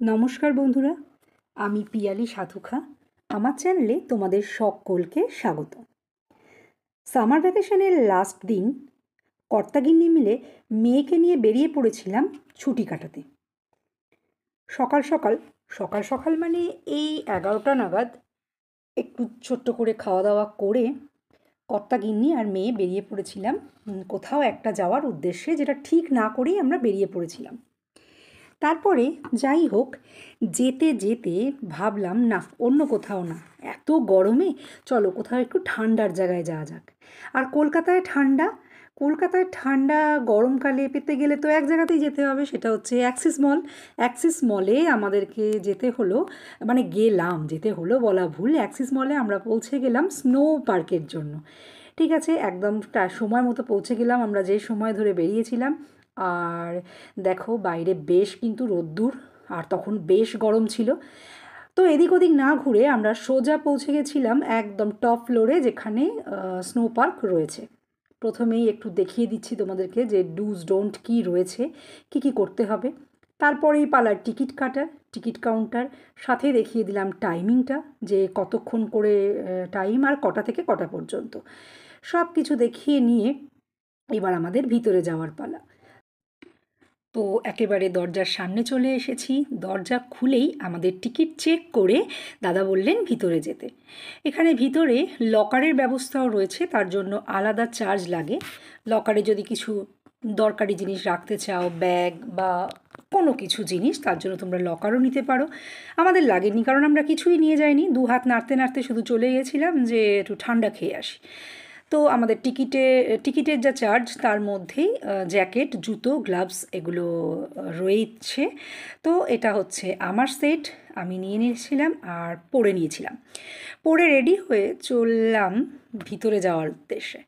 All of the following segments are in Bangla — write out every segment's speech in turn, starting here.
নমস্কার বন্ধুরা, আমি পিয়ালি সাধুখা। আমার চ্যানেলে তোমাদের সকলকে স্বাগত। সামার ভ্যাকেশনের লাস্ট দিন কর্তাগিন্নি মিলে মেয়েকে নিয়ে বেরিয়ে পড়েছিলাম ছুটি কাটাতে। সকাল সকাল সকাল সকাল মানে এই এগারোটা নাগাদ একটু ছোট্ট করে খাওয়া দাওয়া করে কর্তাগিন্নি আর মেয়ে বেরিয়ে পড়েছিলাম। কোথাও একটা যাওয়ার উদ্দেশ্যে যেটা ঠিক না করেই আমরা বেরিয়ে পড়েছিলাম। তারপরে যাই হোক, যেতে যেতে ভাবলাম, না, অন্য কোথাও না। এত গরমে, চলো কোথাও একটু ঠান্ডার জায়গায় যাওয়া যাক। আর কলকাতায় ঠান্ডা? কলকাতায় ঠান্ডা গরমকালে পেতে গেলে তো এক জায়গাতেই যেতে হবে, সেটা হচ্ছে অ্যাক্সিস মল। অ্যাক্সিস মলে আমাদেরকে যেতে হলো মানে গেলাম, যেতে হলো বলা ভুল, অ্যাক্সিস মলে আমরা পৌঁছে গেলাম স্নো পার্কের জন্য। ঠিক আছে, একদম সময় মতো পৌঁছে গেলাম, আমরা যে সময় ধরে বেরিয়েছিলাম আর দেখো বাইরে বেশ কিন্তু রোদ্দুর, আর তখন বেশ গরম ছিল। তো এদিক ওদিক না ঘুরে আমরা সোজা পৌঁছে গেছিলাম একদম টপ ফ্লোরে যেখানে স্নো পার্ক রয়েছে। প্রথমেই একটু দেখিয়ে দিচ্ছি তোমাদেরকে যে ডুজ ডোন্ট কী রয়েছে, কি কি করতে হবে। তারপরেই পালার টিকিট কাটার, টিকিট কাউন্টার সাথে দেখিয়ে দিলাম টাইমিংটা যে কতক্ষণ করে টাইম আর কটা থেকে কটা পর্যন্ত। সব কিছু দেখিয়ে নিয়ে এবার আমাদের ভিতরে যাওয়ার পালা। তো একেবারে দরজার সামনে চলে এসেছি। দরজা খুলেই আমাদের টিকিট চেক করে দাদা বললেন ভিতরে যেতে। এখানে ভিতরে লকারের ব্যবস্থাও রয়েছে, তার জন্য আলাদা চার্জ লাগে। লকারে যদি কিছু দরকারি জিনিস রাখতে চাও, ব্যাগ বা কোনো কিছু জিনিস, তার জন্য তোমরা লকারও নিতে পারো। আমাদের লাগেনি, কারণ আমরা কিছুই নিয়ে যাইনি। দু হাত নাড়তে নাড়তে শুধু চলে গেছিলাম যে একটু ঠান্ডা খেয়ে আসি। তো আমাদের টিকিটে, টিকিটের যা চার্জ, তার মধ্যেই জ্যাকেট, জুতো, গ্লাভস এগুলো রয়েছে। তো এটা হচ্ছে আমার সেট, আমি নিয়ে নিয়েছিলাম আর পরে নিয়েছিলাম। পরে রেডি হয়ে চললাম ভিতরে যাওয়ার উদ্দেশ্যে।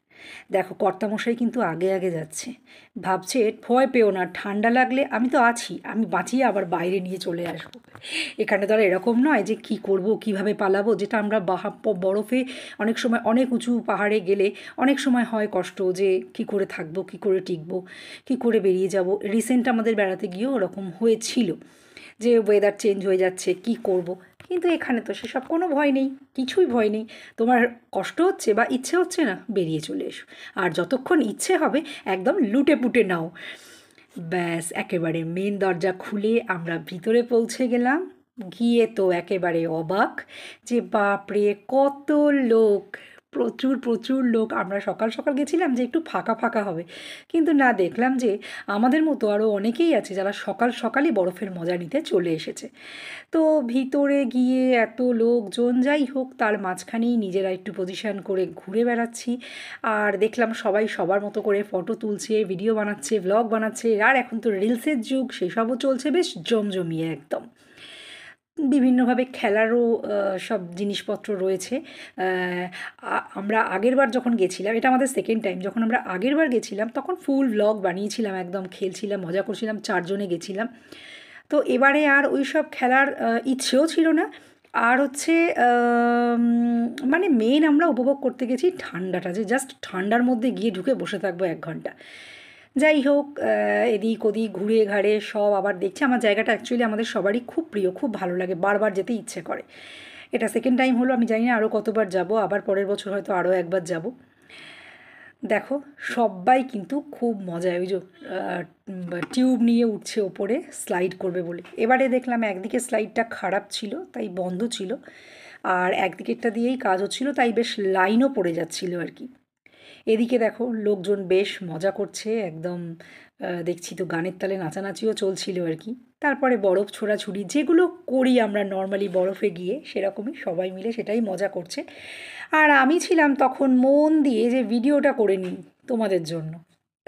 দেখো, কর্তামশাই কিন্তু আগে আগে যাচ্ছে। ভাবছে, ভয় পেও না, ঠান্ডা লাগলে আমি তো আছি, আমি বাঁচিয়ে আবার বাইরে নিয়ে চলে আসব। এখানে তো আর এরকম নয় যে কি করব, কীভাবে পালাবো, যেটা আমরা বাহা বরফে অনেক সময় অনেক উঁচু পাহাড়ে গেলে অনেক সময় হয় কষ্ট যে কি করে থাকব, কি করে টিকবো, কি করে বেরিয়ে যাব। রিসেন্ট আমাদের বেড়াতে গিয়েও ওরকম হয়েছিল। যে ওয়েদার চেঞ্জ হয়ে যাচ্ছে, কি করব? কিন্তু এখানে তো সেসব কোনো ভয় নেই, কিছুই ভয় নেই। তোমার কষ্ট হচ্ছে বা ইচ্ছে হচ্ছে না, বেরিয়ে চলে এসো। আর যতক্ষণ ইচ্ছে হবে, একদম লুটে পুটে নাও। ব্যাস, একেবারে মেন দরজা খুলে আমরা ভিতরে পৌঁছে গেলাম। গিয়ে তো একেবারে অবাক যে বাপরে, কত লোক! প্রচুর প্রচুর লোক, আমরা সকাল সকাল গেছিলাম যে একটু ফাঁকা ফাঁকা হবে। কিন্তু না, দেখলাম যে আমাদের মতো আরও অনেকেই আছে যারা সকাল, সকালই বরফের মজা নিতে চলে এসেছে। তো ভিতরে গিয়ে এত লোকজন, যাই হোক, তার মাঝখানেই নিজেরা একটু পজিশন করে ঘুরে বেড়াচ্ছি। আর দেখলাম সবাই সবার মতো করে ফটো তুলছে ভিডিও বানাচ্ছে ব্লগ বানাচ্ছে। আর এখন তো রিলসের যুগ, সেসবও চলছে, বেশ জমজমিয়ে একদম। বিভিন্নভাবে খেলারও সব জিনিসপত্র রয়েছে। আমরা আগেরবার যখন গেছিলাম, এটা আমাদের সেকেন্ড টাইম যখন আমরা আগেরবার গেছিলাম, তখন ফুল ব্লগ বানিয়েছিলাম, একদম খেলছিলাম, মজা করছিলাম, চারজনে গেছিলাম। তো এবারে আর ওই সব খেলার ইচ্ছেও ছিল না। আর হচ্ছে মানে মেন আমরা উপভোগ করতে গেছি ঠান্ডাটা, যে জাস্ট ঠান্ডার মধ্যে গিয়ে ঢুকে বসে থাকব এক ঘণ্টা। যাই হোক এদিক ওদিক ঘুরে ঘাড়ে সব আবার দেখছি। আমার জায়গাটা অ্যাকচুয়ালি আমাদের সবারই খুব প্রিয়, খুব ভালো লাগে, বারবার যেতে ইচ্ছে করে। এটা সেকেন্ড টাইম হলো, আমি জানি না আরও কতবার যাব, আবার পরের বছর হয়তো আরও একবার যাব। দেখো, সবাই কিন্তু খুব মজায়, ওই যে টিউব নিয়ে উঠছে ওপরে স্লাইড করবে বলে। এবারে দেখলাম একদিকে স্লাইডটা খারাপ ছিল, তাই বন্ধ ছিল, আর একদিকেরটা দিয়েই কাজ হচ্ছিল তাই বেশ লাইনও পড়ে যাচ্ছিল আর কি। এদিকে দেখো, লোকজন বেশ মজা করছে, একদম দেখছি তো গানের তালে নাচানাচিও চলছিল আর কি। তারপরে বরফ ছোড়াছুড়ি, যেগুলো করি আমরা নর্মালি বরফে গিয়ে, সেরকমই সবাই মিলে সেটাই মজা করছে। আর আমি ছিলাম তখন মন দিয়ে যে ভিডিওটা করে নিই তোমাদের জন্য।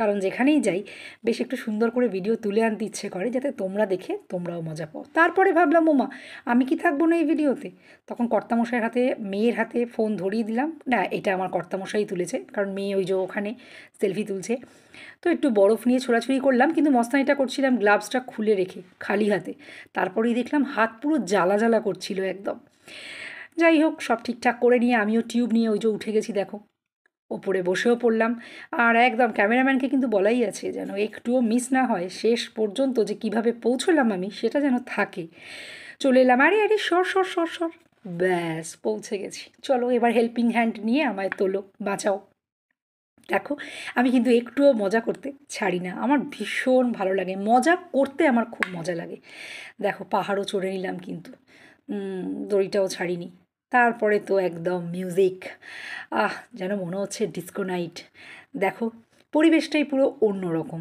কারণ যেখানেই যাই, বেশ একটু সুন্দর করে ভিডিও তুলে আনতে ইচ্ছে করে যাতে তোমরা দেখে তোমরাও মজা পাও। তারপরে ভাবলাম, ওমা, আমি কি থাকব না এই ভিডিওতে তখন কর্তামশাইয়ের হাতে, মেয়ের হাতে ফোন ধরিয়ে দিলাম। না, এটা আমার কর্তামশাই তুলেছে, কারণ মেয়ে ওই যে ওখানে সেলফি তুলছে। তো একটু বরফ নিয়ে ছোড়াছুড়ি করলাম, কিন্তু মস্তানিটা করছিলাম গ্লাভসটা খুলে রেখে, খালি হাতে। তারপরেই দেখলাম হাত পুরো জ্বালা জ্বালা করছিল একদম। যাই হোক, সব ঠিকঠাক করে নিয়ে আমিও টিউব নিয়ে ওই যে উঠে গেছি, দেখো। ওপরে বসেও পড়লাম। আর একদম ক্যামেরাম্যানকে কিন্তু বলাই আছে যেন একটুও মিস না হয়, শেষ পর্যন্ত যে কীভাবে পৌঁছলাম আমি সেটা যেন থাকে। চলে এলাম, আরে আরে, সর সর সর সর। ব্যাস, পৌঁছে গেছি। চলো এবার হেল্পিং হ্যান্ড নিয়ে আমায় তোলো, বাঁচাও। দেখো, আমি কিন্তু একটুও মজা করতে ছাড়ি না। আমার ভীষণ ভালো লাগে। মজা করতে আমার খুব মজা লাগে। দেখো, পাহাড়ও চড়ে নিলাম কিন্তু। দড়িটাও ছাড়িনি। তারপরে তো একদম মিউজিক আহ, যেন মনে হচ্ছে ডিস্কো নাইট দেখো, পরিবেশটাই পুরো অন্যরকম।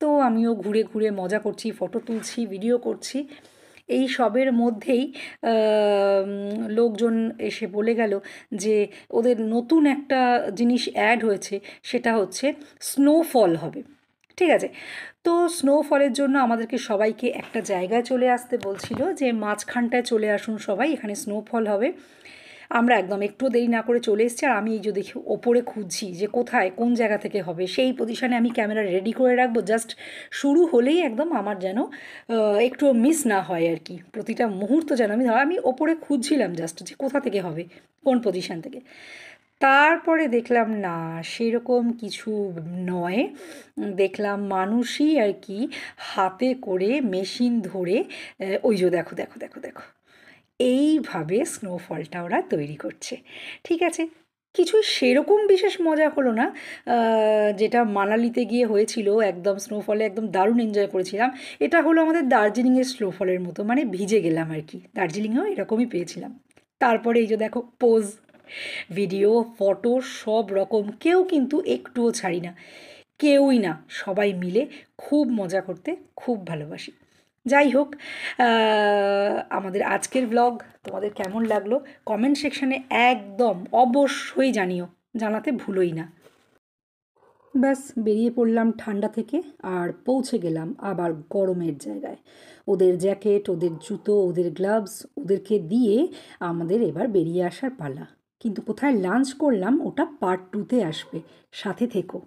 তো আমিও ঘুরে ঘুরে মজা করছি ফটো তুলছি ভিডিও করছি। এই সবের মধ্যেই লোকজন এসে বলে গেল যে ওদের নতুন একটা জিনিস অ্যাড হয়েছে, সেটা হচ্ছে স্নোফল হবে। ঠিক আছে? তো স্নোফলের জন্য আমাদেরকে সবাইকে একটা জায়গায় চলে আসতে বলছিল যে মাঝখানটায় চলে আসুন সবাই, এখানে স্নোফল হবে। আমরা একদম একটু দেরি না করে চলে এসেছি, আর আমি এই যে দেখি ওপরে খুঁজছি যে কোথায়, কোন জায়গা থেকে হবে, সেই পজিশনে আমি ক্যামেরা রেডি করে রাখব জাস্ট শুরু হলেই একদম আমার যেন একটু মিস না হয় আর কি, প্রতিটা মুহূর্ত যেন আমি আমি ওপরে খুঁজছিলাম জাস্ট যে কোথা থেকে হবে, কোন পজিশন থেকে। তারপরে দেখলাম না, সেরকম কিছু নয়, দেখলাম মানুষই আর কি হাতে করে মেশিন ধরে ওই যে দেখো দেখো দেখো দেখো এইভাবে স্নোফলটা ওরা তৈরি করছে। ঠিক আছে? কিছুই সেরকম বিশেষ মজা হলো না। যেটা মানালিতে গিয়ে হয়েছিল, একদম স্নোফলে একদম দারুণ এনজয় করেছিলাম। এটা হলো আমাদের দার্জিলিংয়ের স্নোফলের মতো মানে ভিজে গেলাম আর কি। দার্জিলিংয়েও এরকমই পেয়েছিলাম। তারপরে এই যে দেখো পোজ ভিডিও ফটো সব রকম। কেউ কিন্তু একটুও ছাড়ি না কেউই না, সবাই মিলে খুব মজা করতে, খুব ভালোবাসি। যাই হোক আমাদের আজকের ব্লগ তোমাদের কেমন লাগল? কমেন্ট সেকশানে একদম অবশ্যই জানিও, জানাতে ভুলোই না। ব্যাস, বেরিয়ে পড়লাম ঠান্ডা থেকে আর পৌঁছে গেলাম আবার গরমের জায়গায়। ওদের জ্যাকেট ওদের জুতো, ওদের গ্লাভস ওদেরকে দিয়ে আমাদের এবার বেরিয়ে আসার পালা। কিন্তু কোথায় লাঞ্চ করলাম, ওটা পার্ট টুতে আসবে। সাথে থেকো।